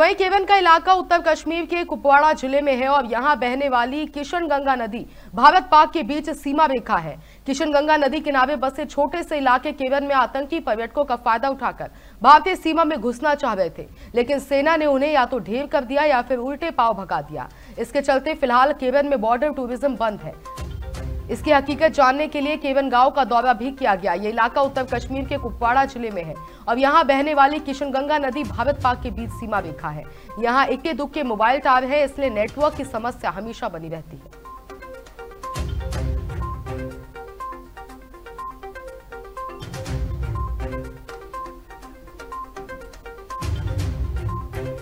वहीं केवन का इलाका उत्तर कश्मीर के कुपवाड़ा ज़िले में है और यहाँ बहने वाली किशन गंगा नदी भारत पाक के बीच सीमा रेखा है। किशन गंगा नदी किनारे बसे छोटे से इलाके केवन में आतंकी पर्यटकों का फ़ायदा उठाकर भारतीय सीमा में घुसना चाह रहे थे, लेकिन सेना ने उन्हें या तो ढेर कर दिया या फिर उल्टे पाव भगा दिया। इसके चलते फ़िलहाल केवन में बॉर्डर टूरिज़्म बंद है। इसकी हकीकत जानने के लिए केवन गाँव का दौरा भी किया गया। ये इलाका उत्तर कश्मीर के कुपवाड़ा ज़िले में है। और यहाँ बहने वाली किशनगंगा नदी भारत पाक के बीच सीमा रेखा है। यहाँ इक्के दुक्के मोबाइल टावर है, इसलिए नेटवर्क की समस्या हमेशा बनी रहती है।